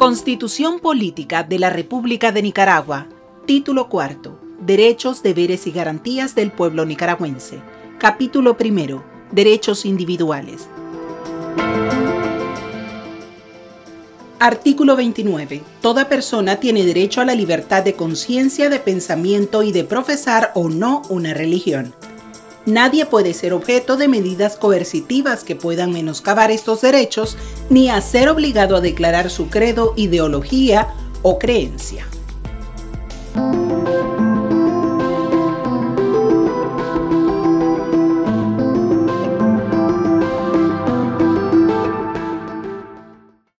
Constitución Política de la República de Nicaragua. Título cuarto. Derechos, deberes y garantías del pueblo nicaragüense. Capítulo primero. Derechos individuales. Artículo 29. Toda persona tiene derecho a la libertad de conciencia, de pensamiento y de profesar o no una religión. Nadie puede ser objeto de medidas coercitivas que puedan menoscabar estos derechos ni a ser obligado a declarar su credo, ideología o creencia.